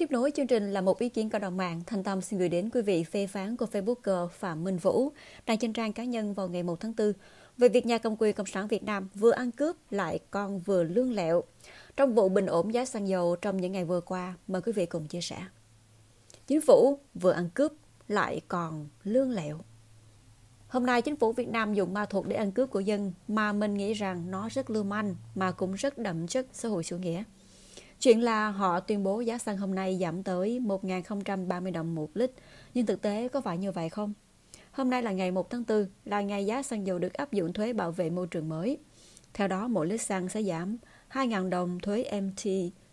Tiếp nối chương trình là một ý kiến cộng đồng mạng. Thành Tâm xin gửi đến quý vị phê phán của Facebooker Phạm Minh Vũ đăng trên trang cá nhân vào ngày 1 tháng 4 về việc nhà cầm quyền Cộng sản Việt Nam vừa ăn cướp lại còn vừa lương lẹo trong vụ bình ổn giá xăng dầu trong những ngày vừa qua. Mời quý vị cùng chia sẻ. Chính phủ vừa ăn cướp lại còn lương lẹo. Hôm nay, chính phủ Việt Nam dùng ma thuật để ăn cướp của dân mà mình nghĩ rằng nó rất lưu manh, mà cũng rất đậm chất xã hội chủ nghĩa. Chuyện là họ tuyên bố giá xăng hôm nay giảm tới 1.030 đồng một lít, nhưng thực tế có phải như vậy không? Hôm nay là ngày 1 tháng 4, là ngày giá xăng dầu được áp dụng thuế bảo vệ môi trường mới. Theo đó, mỗi lít xăng sẽ giảm 2.000 đồng thuế MT,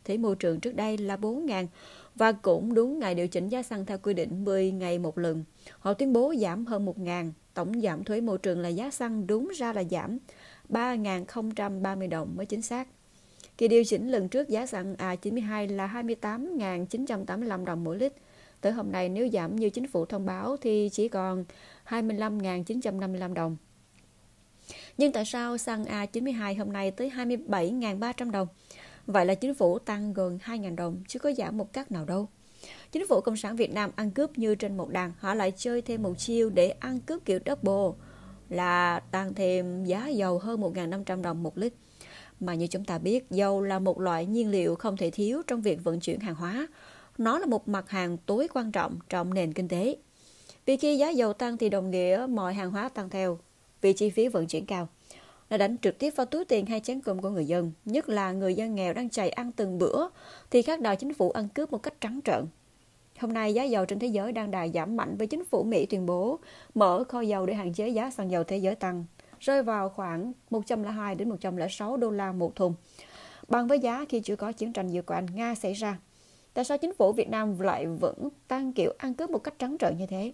thuế môi trường trước đây là 4.000 và cũng đúng ngày điều chỉnh giá xăng theo quy định 10 ngày một lần. Họ tuyên bố giảm hơn 1.000, tổng giảm thuế môi trường là giá xăng đúng ra là giảm 3.030 đồng mới chính xác. Kỳ điều chỉnh lần trước giá xăng A92 là 28.985 đồng mỗi lít. Tới hôm nay nếu giảm như chính phủ thông báo thì chỉ còn 25.955 đồng. Nhưng tại sao xăng A92 hôm nay tới 27.300 đồng? Vậy là chính phủ tăng gần 2.000 đồng chứ có giảm một cách nào đâu. Chính phủ Cộng sản Việt Nam ăn cướp như trên một đàn, họ lại chơi thêm một chiêu để ăn cướp kiểu double là tăng thêm giá dầu hơn 1.500 đồng một lít. Mà như chúng ta biết, dầu là một loại nhiên liệu không thể thiếu trong việc vận chuyển hàng hóa. Nó là một mặt hàng tối quan trọng trong nền kinh tế. Vì khi giá dầu tăng thì đồng nghĩa mọi hàng hóa tăng theo, vì chi phí vận chuyển cao. Nó đánh trực tiếp vào túi tiền hay chén cơm của người dân, nhất là người dân nghèo đang chạy ăn từng bữa, thì các đòi chính phủ ăn cướp một cách trắng trợn. Hôm nay giá dầu trên thế giới đang đà giảm mạnh với chính phủ Mỹ tuyên bố mở kho dầu để hạn chế giá xăng dầu thế giới tăng rơi vào khoảng 102 đến 106 đô la một thùng, bằng với giá khi chưa có chiến tranh Ukraine-Nga xảy ra. Tại sao chính phủ Việt Nam lại vẫn tăng kiểu ăn cướp một cách trắng trợn như thế?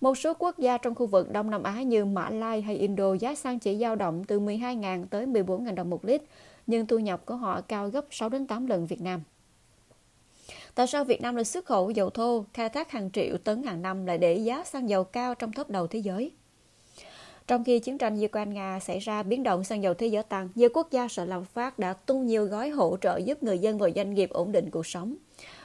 Một số quốc gia trong khu vực Đông Nam Á như Mã Lai hay Indo giá xăng chỉ dao động từ 12.000 tới 14.000 đồng một lít, nhưng thu nhập của họ cao gấp 6 đến 8 lần Việt Nam. Tại sao Việt Nam lại xuất khẩu dầu thô, khai thác hàng triệu tấn hàng năm lại để giá xăng dầu cao trong top đầu thế giới? Trong khi chiến tranh Ukraine-Nga xảy ra biến động xăng dầu thế giới tăng, nhiều quốc gia sợ lạm phát đã tung nhiều gói hỗ trợ giúp người dân và doanh nghiệp ổn định cuộc sống.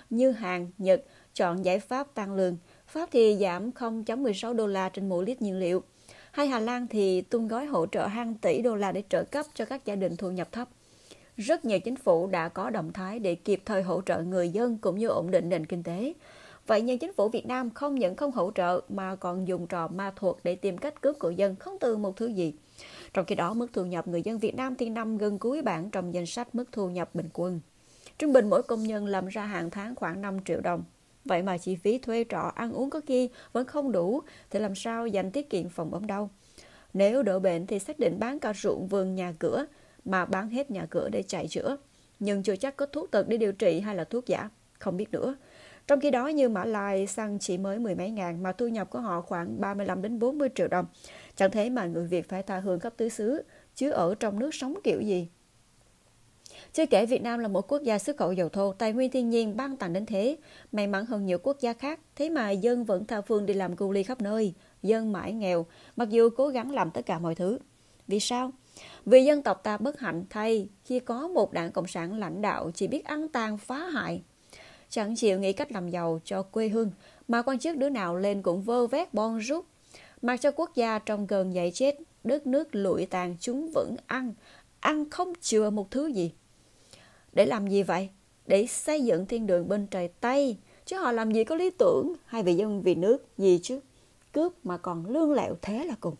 Như Hàn, Nhật chọn giải pháp tăng lương, Pháp thì giảm 0.16 đô la trên mỗi lít nhiên liệu. Hay Hà Lan thì tung gói hỗ trợ hàng tỷ đô la để trợ cấp cho các gia đình thu nhập thấp. Rất nhiều chính phủ đã có động thái để kịp thời hỗ trợ người dân cũng như ổn định nền kinh tế. Vậy nhưng chính phủ Việt Nam không những không hỗ trợ mà còn dùng trò ma thuật để tìm cách cướp của dân không từ một thứ gì. Trong khi đó, mức thu nhập người dân Việt Nam thì nằm gần cuối bảng trong danh sách mức thu nhập bình quân. Trung bình mỗi công nhân làm ra hàng tháng khoảng 5 triệu đồng. Vậy mà chi phí thuê trọ, ăn uống có khi vẫn không đủ, thì làm sao dành tiết kiệm phòng ấm đau? Nếu đỡ bệnh thì xác định bán cả ruộng vườn nhà cửa, mà bán hết nhà cửa để chạy chữa. Nhưng chưa chắc có thuốc tật để điều trị hay là thuốc giả, không biết nữa. Trong khi đó như Mã Lai xăng chỉ mới mười mấy ngàn mà thu nhập của họ khoảng 35 đến 40 triệu đồng. Chẳng thế mà người Việt phải tha hương khắp tứ xứ, chứ ở trong nước sống kiểu gì. Chưa kể Việt Nam là một quốc gia xuất khẩu dầu thô, tài nguyên thiên nhiên ban tặng đến thế, may mắn hơn nhiều quốc gia khác, thế mà dân vẫn tha phương đi làm cu ly khắp nơi, dân mãi nghèo, mặc dù cố gắng làm tất cả mọi thứ. Vì sao? Vì dân tộc ta bất hạnh thay khi có một đảng Cộng sản lãnh đạo chỉ biết ăn tàn phá hại, chẳng chịu nghĩ cách làm giàu cho quê hương, mà quan chức đứa nào lên cũng vơ vét bon rút. Mặc cho quốc gia trong gần dậy chết, đất nước lụi tàn chúng vẫn ăn, ăn không chừa một thứ gì. Để làm gì vậy? Để xây dựng thiên đường bên trời Tây, chứ họ làm gì có lý tưởng hay vì dân vì nước gì chứ. Cướp mà còn lương lẹo thế là cùng.